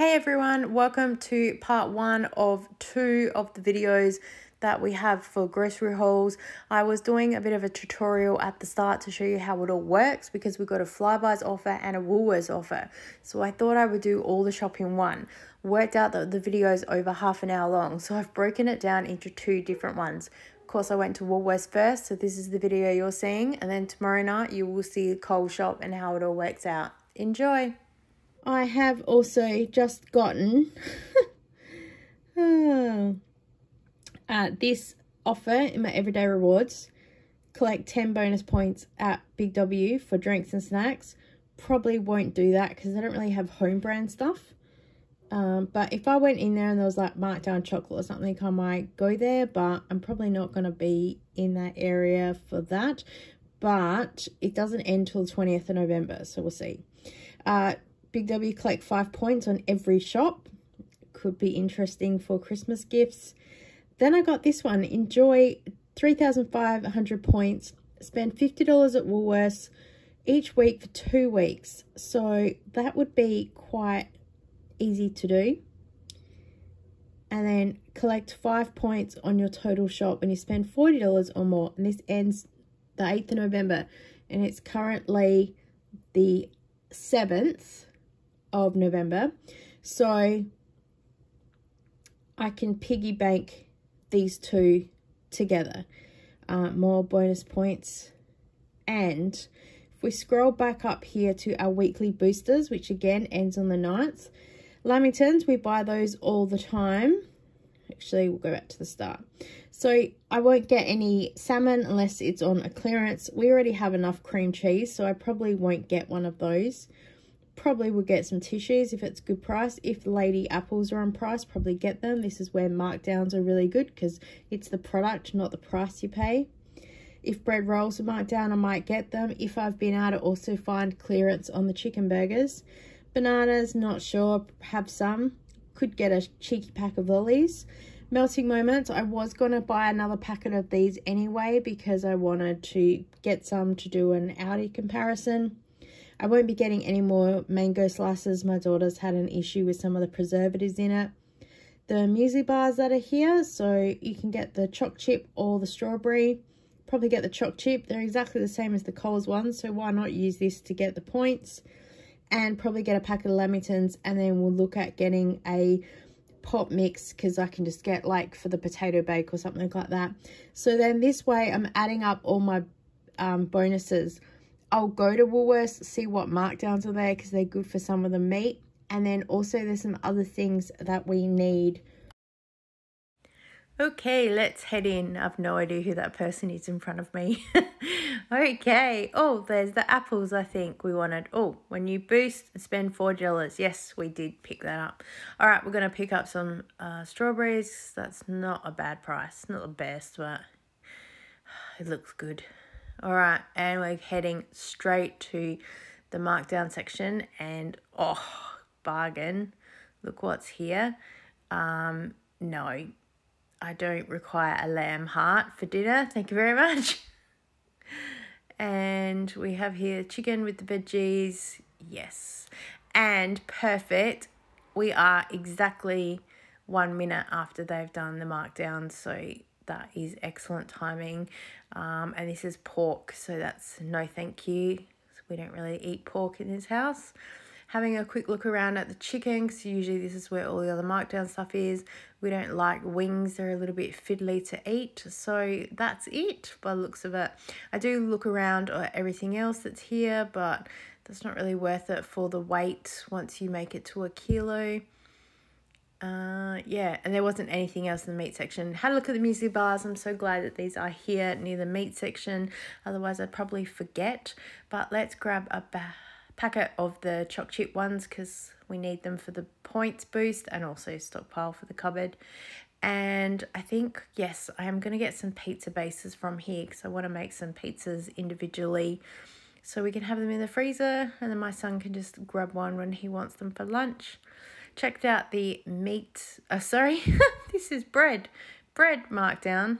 Hey everyone, welcome to part one of two of the videos that we have for grocery hauls. I was doing a bit of a tutorial at the start to show you how it all works because we got a Flybuys offer and a Woolworths offer. So I thought I would do all the shopping one. Worked out that the video is over half an hour long, so I've broken it down into two different ones. Of course, I went to Woolworths first, so this is the video you're seeing, and then tomorrow night you will see Coles shop and how it all works out. Enjoy! I have also just gotten oh, uh, this offer in my everyday rewards. Collect 10 bonus points at Big W for drinks and snacks. Probably won't do that because I don't really have home brand stuff. Um, but if I went in there and there was like markdown chocolate or something, I might go there. But I'm probably not going to be in that area for that. But it doesn't end till the 20th of November, so we'll see. Uh, Big W collect five points on every shop. Could be interesting for Christmas gifts. Then I got this one. Enjoy 3,500 points. Spend $50 at Woolworths each week for two weeks. So that would be quite easy to do. And then collect five points on your total shop when you spend $40 or more. And this ends the 8th of November. And it's currently the 7th of November. So I can piggy bank these two together. Uh, more bonus points. And if we scroll back up here to our weekly boosters, which again ends on the 9th, Lamingtons, we buy those all the time. Actually, we'll go back to the start. So I won't get any salmon unless it's on a clearance. We already have enough cream cheese, so I probably won't get one of those. Probably will get some tissues if it's good price. If lady apples are on price, probably get them. This is where markdowns are really good because it's the product, not the price you pay. If bread rolls are marked down, I might get them. If I've been able to also find clearance on the chicken burgers. Bananas, not sure, have some. Could get a cheeky pack of lollies. Melting Moments, I was going to buy another packet of these anyway because I wanted to get some to do an Aldi comparison. I won't be getting any more mango slices. My daughter's had an issue with some of the preservatives in it. The muesli bars that are here, so you can get the choc chip or the strawberry. Probably get the choc chip. They're exactly the same as the Coles ones, so why not use this to get the points? And probably get a packet of Lamingtons, and then we'll look at getting a pot mix because I can just get like for the potato bake or something like that. So then this way I'm adding up all my um, bonuses. I'll go to Woolworths, see what markdowns are there because they're good for some of the meat. And then also there's some other things that we need. Okay, let's head in. I've no idea who that person is in front of me. okay. Oh, there's the apples I think we wanted. Oh, when you boost, spend $4. Yes, we did pick that up. All right, we're going to pick up some uh, strawberries. That's not a bad price. Not the best, but it looks good. All right, and we're heading straight to the markdown section and oh, bargain. Look what's here. Um, no, I don't require a lamb heart for dinner. Thank you very much. and we have here chicken with the veggies. Yes. And perfect. We are exactly one minute after they've done the markdown. So that is excellent timing. Um, and this is pork, so that's no thank you. We don't really eat pork in this house. Having a quick look around at the chicken, because usually this is where all the other markdown stuff is. We don't like wings, they're a little bit fiddly to eat. So that's it by the looks of it. I do look around at everything else that's here, but that's not really worth it for the weight once you make it to a kilo. Uh, yeah, and there wasn't anything else in the meat section. Had a look at the muesli bars. I'm so glad that these are here near the meat section. Otherwise, I'd probably forget. But let's grab a packet of the choc chip ones because we need them for the points boost and also stockpile for the cupboard. And I think, yes, I am going to get some pizza bases from here because I want to make some pizzas individually so we can have them in the freezer and then my son can just grab one when he wants them for lunch checked out the meat, uh, sorry, this is bread, bread markdown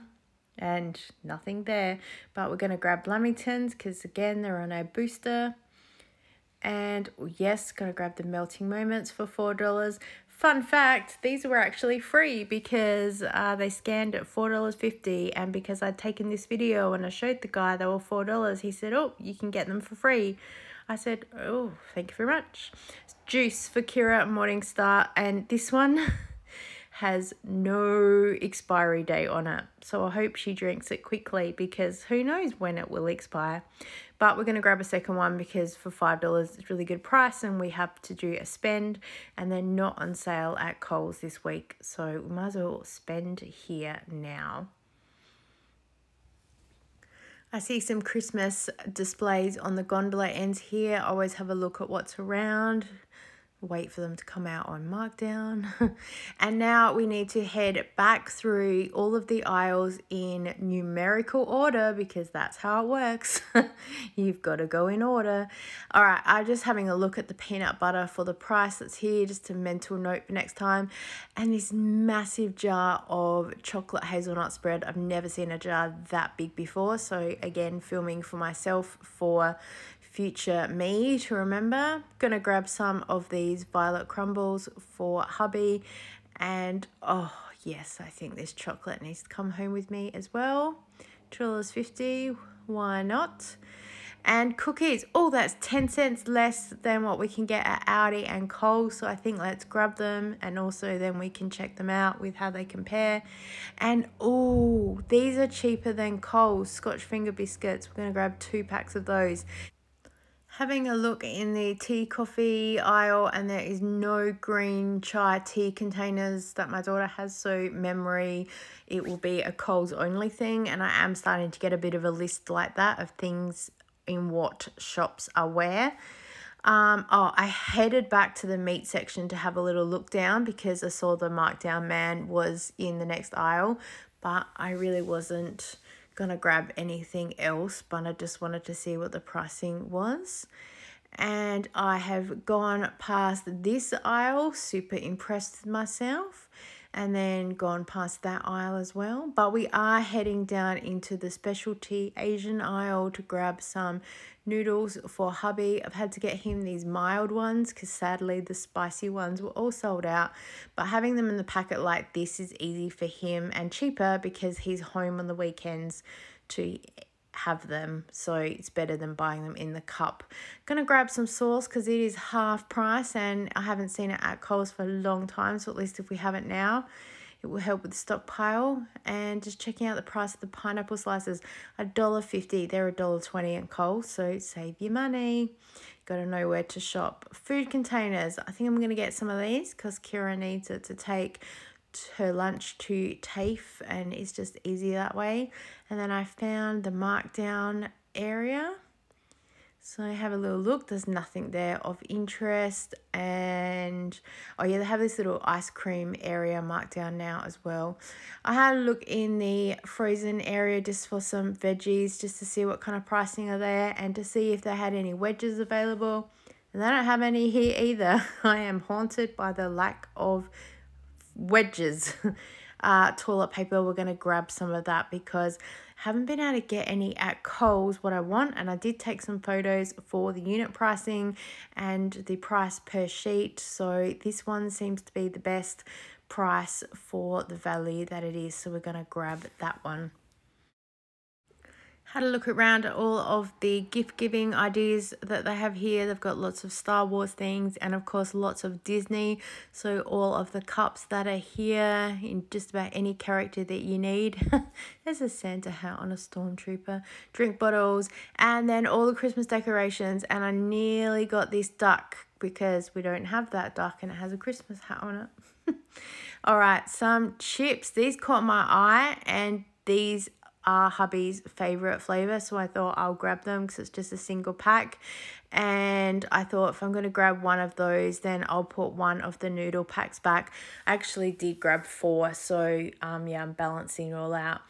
and nothing there. But we're going to grab Lamingtons because again, they're on our booster. And yes, gonna grab the melting moments for $4. Fun fact, these were actually free because uh, they scanned at $4.50 and because I'd taken this video and I showed the guy they were $4, he said, oh, you can get them for free. I said, oh, thank you very much. Juice for Kira Morningstar and this one has no expiry date on it. So I hope she drinks it quickly because who knows when it will expire. But we're going to grab a second one because for $5 it's really good price and we have to do a spend and they're not on sale at Coles this week. So we might as well spend here now. I see some Christmas displays on the gondola ends here. always have a look at what's around wait for them to come out on markdown. and now we need to head back through all of the aisles in numerical order because that's how it works. You've got to go in order. All right, I'm just having a look at the peanut butter for the price that's here, just a mental note for next time. And this massive jar of chocolate hazelnut spread. I've never seen a jar that big before. So again, filming for myself for future me to remember. Gonna grab some of these violet crumbles for hubby. And oh yes, I think this chocolate needs to come home with me as well. $2.50, why not? And cookies, oh, that's 10 cents less than what we can get at Aldi and Coles. So I think let's grab them and also then we can check them out with how they compare. And oh, these are cheaper than Coles Scotch finger biscuits. We're going to grab two packs of those having a look in the tea coffee aisle and there is no green chai tea containers that my daughter has so memory it will be a Coles only thing. And I am starting to get a bit of a list like that of things in what shops are where. Um, oh, I headed back to the meat section to have a little look down because I saw the markdown man was in the next aisle, but I really wasn't gonna grab anything else, but I just wanted to see what the pricing was. And I have gone past this aisle, super impressed with myself and then gone past that aisle as well. But we are heading down into the specialty Asian aisle to grab some noodles for hubby. I've had to get him these mild ones because sadly the spicy ones were all sold out. But having them in the packet like this is easy for him and cheaper because he's home on the weekends to have them so it's better than buying them in the cup. Gonna grab some sauce because it is half price and i haven't seen it at coles for a long time so at least if we have it now it will help with the stockpile. And just checking out the price of the pineapple slices a dollar fifty they're a dollar twenty at coles so save your money. Gotta know where to shop. Food containers i think i'm gonna get some of these because kira needs it to take her lunch to TAFE and it's just easy that way. And then I found the markdown area. So I have a little look. There's nothing there of interest. And, oh yeah, they have this little ice cream area marked down now as well. I had a look in the frozen area just for some veggies, just to see what kind of pricing are there and to see if they had any wedges available. And they don't have any here either. I am haunted by the lack of wedges uh, toilet paper. We're going to grab some of that because I haven't been able to get any at Coles what I want. And I did take some photos for the unit pricing and the price per sheet. So this one seems to be the best price for the value that it is. So we're going to grab that one had a look around at all of the gift giving ideas that they have here. They've got lots of Star Wars things and of course lots of Disney. So all of the cups that are here in just about any character that you need. There's a Santa hat on a stormtrooper. Drink bottles and then all the Christmas decorations and I nearly got this duck because we don't have that duck and it has a Christmas hat on it. all right, some chips. These caught my eye and these are hubby's favorite flavor so i thought i'll grab them because it's just a single pack. And i thought if i'm going to grab one of those then i'll put one of the noodle packs back. I actually did grab four so um yeah i'm balancing all out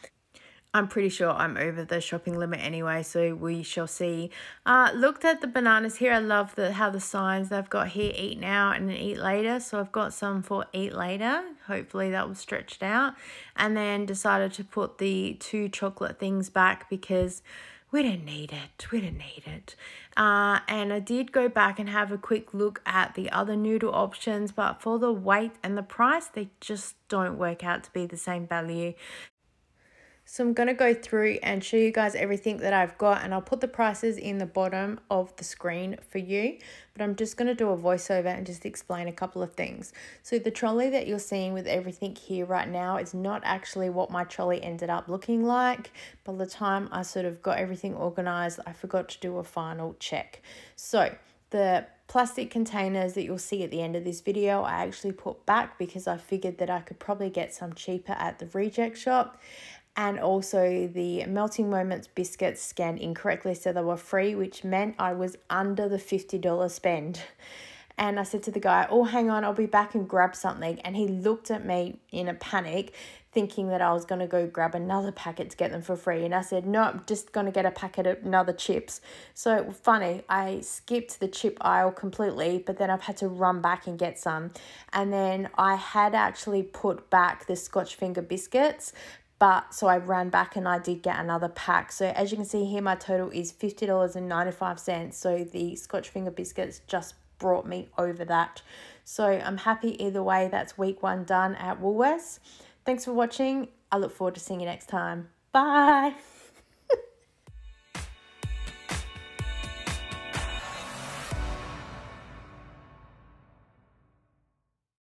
I'm pretty sure I'm over the shopping limit anyway, so we shall see. Uh, looked at the bananas here. I love the how the signs they've got here, eat now and eat later. So I've got some for eat later. Hopefully that was stretched out. And then decided to put the two chocolate things back because we didn't need it. We didn't need it. Uh, and I did go back and have a quick look at the other noodle options, but for the weight and the price, they just don't work out to be the same value. So I'm going to go through and show you guys everything that I've got and I'll put the prices in the bottom of the screen for you. But I'm just going to do a voiceover and just explain a couple of things. So the trolley that you're seeing with everything here right now is not actually what my trolley ended up looking like. By the time I sort of got everything organized, I forgot to do a final check. So the plastic containers that you'll see at the end of this video I actually put back because I figured that I could probably get some cheaper at the reject shop and also the melting moments biscuits scanned incorrectly so they were free which meant i was under the $50 spend. And i said to the guy oh hang on i'll be back and grab something. And he looked at me in a panic thinking that i was going to go grab another packet to get them for free. And i said no i'm just going to get a packet of another chips. So funny i skipped the chip aisle completely but then i've had to run back and get some. And then i had actually put back the scotch finger biscuits but so I ran back and I did get another pack. So as you can see here, my total is $50.95. So the Scotch Finger Biscuits just brought me over that. So I'm happy either way. That's week one done at Woolworths. Thanks for watching. I look forward to seeing you next time. Bye.